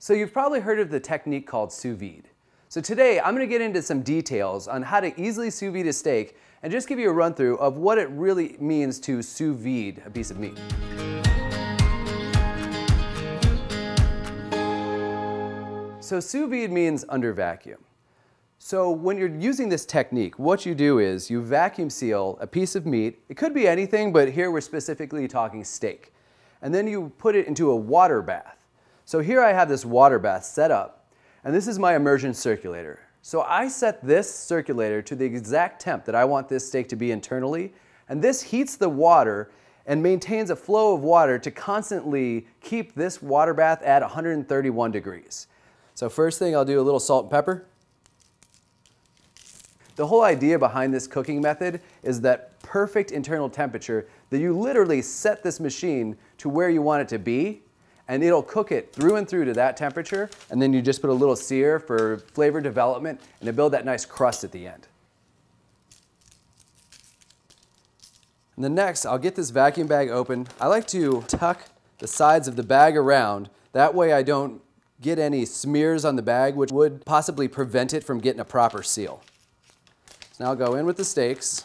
So you've probably heard of the technique called sous vide. So today I'm going to get into some details on how to easily sous vide a steak and just give you a run through of what it really means to sous vide a piece of meat. So sous vide means under vacuum. So when you're using this technique, what you do is you vacuum seal a piece of meat. It could be anything, but here we're specifically talking steak. And then you put it into a water bath. So here I have this water bath set up, and this is my immersion circulator. So I set this circulator to the exact temp that I want this steak to be internally, and this heats the water and maintains a flow of water to constantly keep this water bath at 131 degrees. So first thing I'll do a little salt and pepper. The whole idea behind this cooking method is that perfect internal temperature that you literally set this machine to where you want it to be and it'll cook it through and through to that temperature, and then you just put a little sear for flavor development and to build that nice crust at the end. And then next, I'll get this vacuum bag open. I like to tuck the sides of the bag around. That way I don't get any smears on the bag, which would possibly prevent it from getting a proper seal. So now I'll go in with the steaks.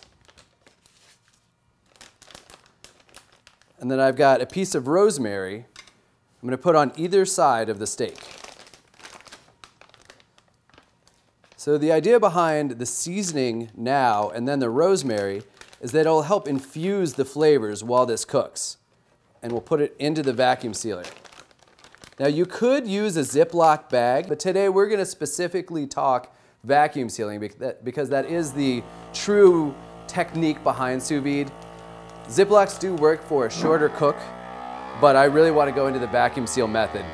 And then I've got a piece of rosemary I'm going to put on either side of the steak. So the idea behind the seasoning now and then the rosemary is that it'll help infuse the flavors while this cooks. And we'll put it into the vacuum sealer. Now you could use a Ziploc bag, but today we're going to specifically talk vacuum sealing because that is the true technique behind sous vide. Ziplocs do work for a shorter cook, but I really want to go into the vacuum seal method.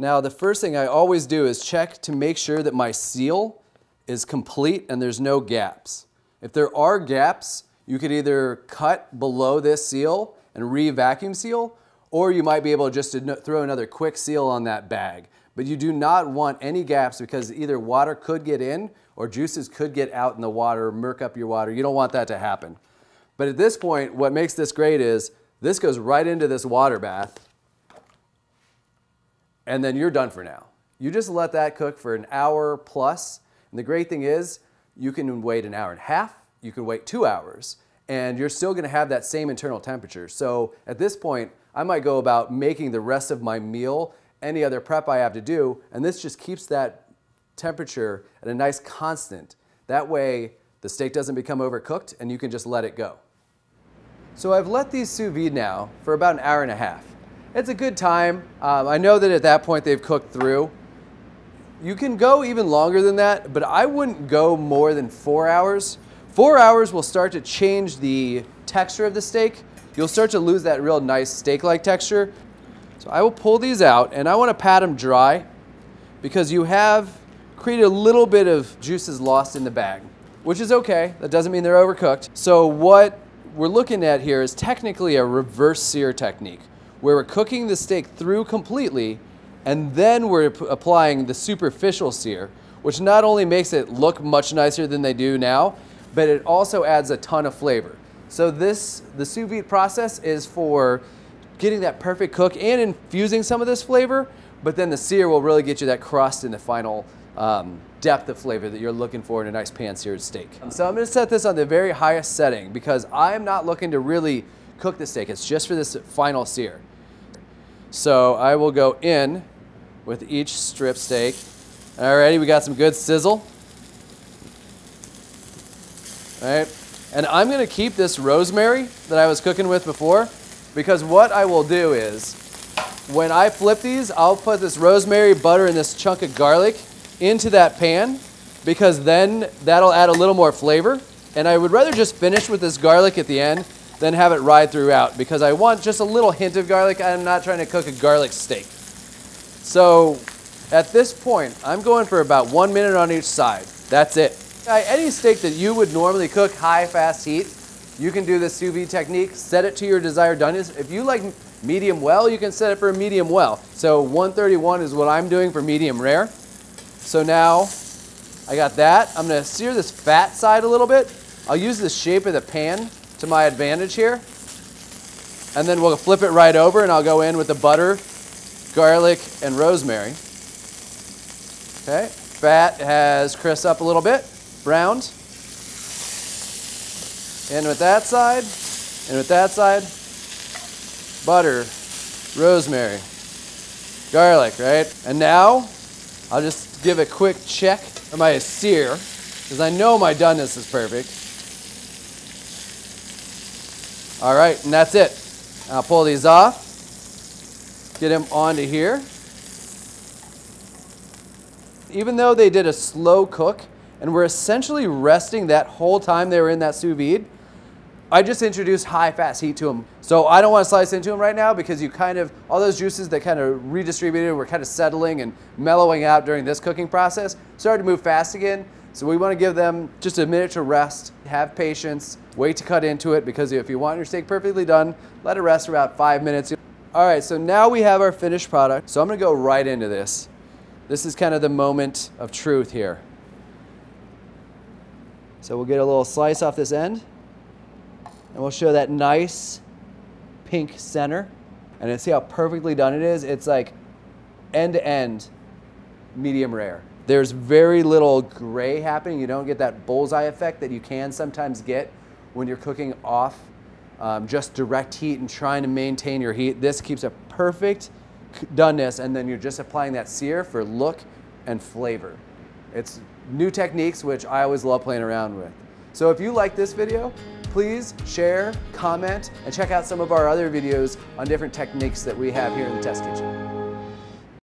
Now, the first thing I always do is check to make sure that my seal is complete and there's no gaps. If there are gaps, you could either cut below this seal and re-vacuum seal, or you might be able just to throw another quick seal on that bag. But you do not want any gaps because either water could get in or juices could get out in the water, murk up your water. You don't want that to happen. But at this point, what makes this great is this goes right into this water bath, and then you're done for now. You just let that cook for an hour plus, and the great thing is you can wait an hour and a half, you can wait two hours, and you're still gonna have that same internal temperature. So at this point, I might go about making the rest of my meal, any other prep I have to do, and this just keeps that temperature at a nice constant. That way, the steak doesn't become overcooked and you can just let it go. So I've let these sous vide now for about an hour and a half. It's a good time. Um, I know that at that point they've cooked through. You can go even longer than that, but I wouldn't go more than four hours. Four hours will start to change the texture of the steak. You'll start to lose that real nice steak-like texture. So I will pull these out and I want to pat them dry because you have created a little bit of juices lost in the bag, which is okay. That doesn't mean they're overcooked. So what we're looking at here is technically a reverse sear technique, where we're cooking the steak through completely, and then we're applying the superficial sear, which not only makes it look much nicer than they do now, but it also adds a ton of flavor. So this, the sous vide process is for getting that perfect cook and infusing some of this flavor, but then the sear will really get you that crust in the final um, depth of flavor that you're looking for in a nice pan-seared steak. So I'm gonna set this on the very highest setting because I'm not looking to really cook the steak. It's just for this final sear. So I will go in with each strip steak. Alrighty, we got some good sizzle. All right, and I'm gonna keep this rosemary that I was cooking with before because what I will do is when I flip these, I'll put this rosemary, butter, and this chunk of garlic into that pan because then that'll add a little more flavor. And I would rather just finish with this garlic at the end than have it ride throughout because I want just a little hint of garlic. I'm not trying to cook a garlic steak. So at this point, I'm going for about one minute on each side. That's it. Any steak that you would normally cook high, fast heat, you can do this sous vide technique. Set it to your desired doneness. If you like medium well, you can set it for medium well. So 131 is what I'm doing for medium rare. So now I got that. I'm gonna sear this fat side a little bit. I'll use the shape of the pan to my advantage here. And then we'll flip it right over and I'll go in with the butter, garlic, and rosemary. Okay, fat has crisped up a little bit, browned. And with that side, and with that side, butter, rosemary, garlic, right? And now I'll just give a quick check of my sear because I know my doneness is perfect. All right, and that's it. I'll pull these off, get them onto here. Even though they did a slow cook and were essentially resting that whole time they were in that sous vide, I just introduced high fast heat to them. So I don't want to slice into them right now because you kind of, all those juices that kind of redistributed were kind of settling and mellowing out during this cooking process started to move fast again. So we want to give them just a minute to rest, have patience, wait to cut into it because if you want your steak perfectly done, let it rest for about five minutes. All right, so now we have our finished product. So I'm gonna go right into this. This is kind of the moment of truth here. So we'll get a little slice off this end and we'll show that nice pink center. And see how perfectly done it is? It's like end to end, medium rare. There's very little gray happening. You don't get that bullseye effect that you can sometimes get when you're cooking off um, just direct heat and trying to maintain your heat. This keeps a perfect doneness and then you're just applying that sear for look and flavor. It's new techniques which I always love playing around with. So if you like this video, please share, comment, and check out some of our other videos on different techniques that we have here in the test kitchen.